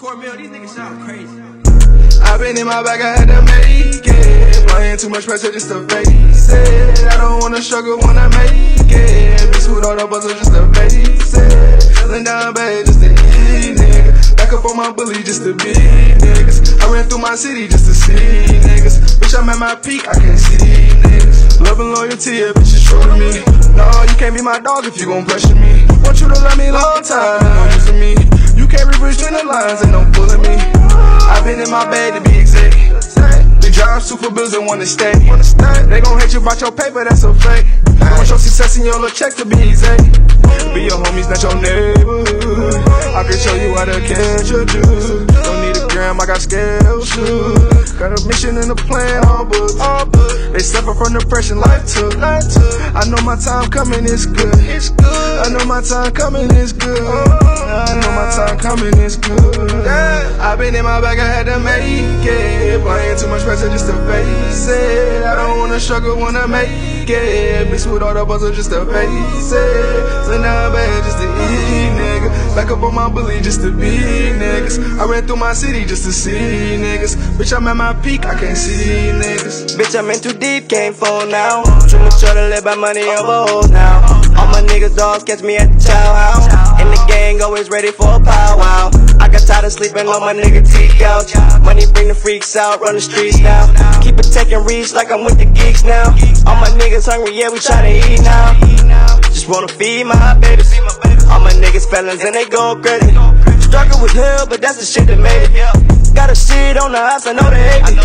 Cornmeal, these niggas sound crazy. I been in my bag, I had to make it. Playing too much pressure just to face it. I don't wanna struggle when I make it. Bitch with all the bustle just to face it. Laying down bad just to eat, nigga. Back up on my bully just to be niggas. I ran through my city just to see niggas. Bitch, I'm at my peak, I can't see niggas. Love and loyalty, yeah, bitch, is true to me. No, you can't be my dog if you gon' pressure me. Want you to love me long time, no using me. Lines, no fooling me. I've been in my bed to be exact. They drive super bills and wanna stay. They gon' hate you about your paper, that's a fake. I want your success in your little check to be exact. Be your homies, not your neighborhood. I can show you how to catch a dude. Don't need a gram, I got scales. Got a mission and a plan, all booked. They suffer from depression, life took. I know my time coming is good. It's good. I know my time coming is good. I know my time coming is good. i been in my bag, I had to make it. Playing too much pressure just to face it. I don't wanna struggle, wanna make it. Mix with all the buzzers just to face it. So now I'm Back up on my bully just to be niggas. I ran through my city just to see niggas. Bitch, I'm at my peak, I can't see niggas. Bitch, I'm in too deep, can't fall now. Too much to live by money over hoes now. All my niggas dogs catch me at the chow house. And the gang always ready for a powwow. I got tired of sleeping on my nigga T-couch. Money bring the freaks out, run the streets now. Keep it taking reach like I'm with the geeks now. All my niggas hungry, yeah, we try to eat now. Just wanna feed my babies. Felons and they go crazy. Struggle with hell, but that's the shit that made it. Got a shit on the house, I know they hate me.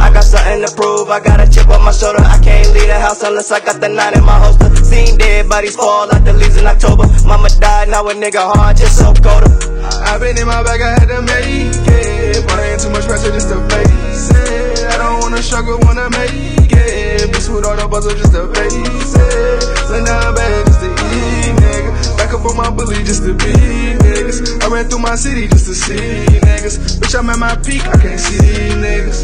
I got something to prove, I got a chip on my shoulder. I can't leave the house unless I got the nine in my holster. Seen dead bodies fall out the leaves in October. Mama died, now a nigga hard, just so colder. i been in my bag, I had to make it. Playing too much pressure just to face it. I don't wanna struggle, wanna make it. Bitch with all the bustle just to face it. So now I'm just to eat, up on my bully just to be niggas. I ran through my city just to see niggas. Bitch, I'm at my peak, I can't see niggas.